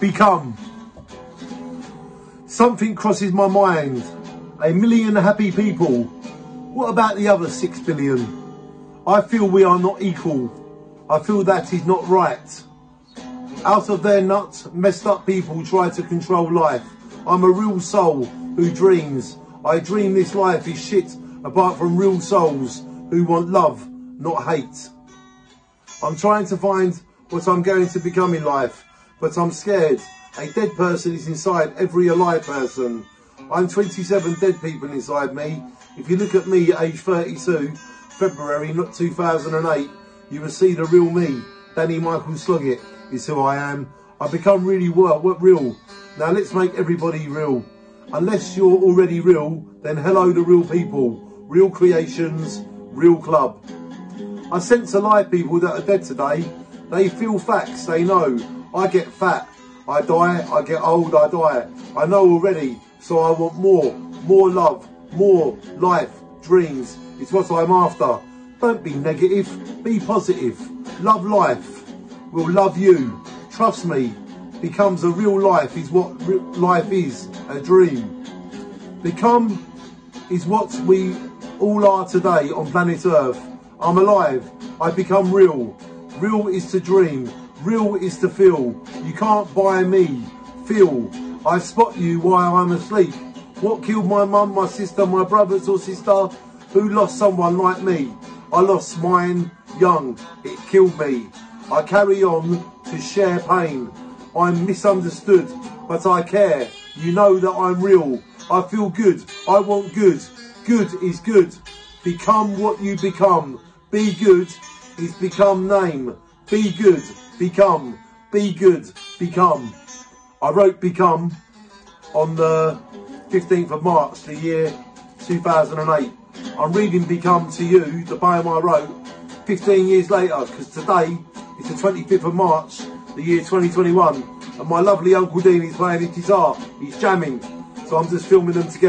become. Something crosses my mind. A million happy people. What about the other six billion? I feel we are not equal. I feel that is not right. Out of their nuts, messed up people try to control life. I'm a real soul who dreams. I dream this life is shit apart from real souls who want love, not hate. I'm trying to find what I'm going to become in life, but I'm scared. A dead person is inside every alive person. I'm 27 dead people inside me. If you look at me, age 32, February, not 2008, you will see the real me. Danny Michael Sloggett is who I am. I've become really well, what real. Now let's make everybody real. Unless you're already real, then hello to real people. Real creations, real club. I sense alive people that are dead today. They feel facts, they know. I get fat, I die, I get old, I die. I know already, so I want more, more love, more life, dreams. It's what I'm after. Don't be negative, be positive. Love life. We'll love you. Trust me. Becomes a real life is what life is, a dream. Become is what we all are today on planet Earth. I'm alive. I become real. Real is to dream. Real is to feel. You can't buy me. Feel. I spot you while I'm asleep. What killed my mum, my sister, my brothers or sister? Who lost someone like me? I lost mine young. It killed me. I carry on to share pain. I'm misunderstood, but I care. You know that I'm real. I feel good. I want good. Good is good. Become what you become. Be good is become name. Be good become, be good, become. I wrote become on the 15th of March, the year 2008. I'm reading Become to you, the poem I wrote, 15 years later, because today is the 25th of March, the year 2021, and my lovely Uncle Dean is playing his guitar, he's jamming, so I'm just filming them together.